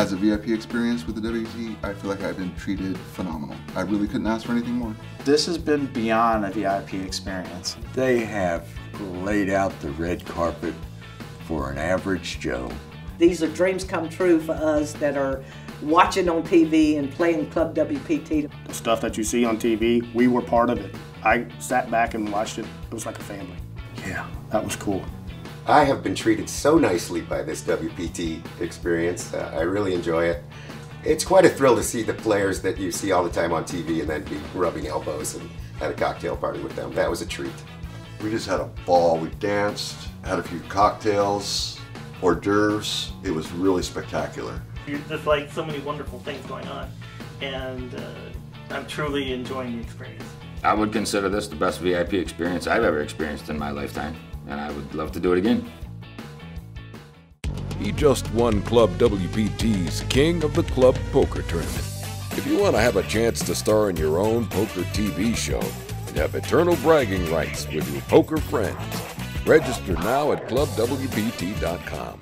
As a VIP experience with the WPT, I feel like I've been treated phenomenal. I really couldn't ask for anything more. This has been beyond a VIP experience. They have laid out the red carpet for an average Joe. These are dreams come true for us that are watching on TV and playing Club WPT. The stuff that you see on TV, we were part of it. I sat back and watched it. It was like a family. Yeah. That was cool. I have been treated so nicely by this WPT experience. Uh, I really enjoy it. It's quite a thrill to see the players that you see all the time on TV and then be rubbing elbows and at a cocktail party with them. That was a treat. We just had a ball. We danced, had a few cocktails, hors d'oeuvres. It was really spectacular. There's just like so many wonderful things going on, and uh, I'm truly enjoying the experience. I would consider this the best VIP experience I've ever experienced in my lifetime, and I would love to do it again. He just won Club WPT's King of the Club Poker Tournament. If you want to have a chance to star in your own poker TV show and have eternal bragging rights with your poker friends, register now at clubwpt.com.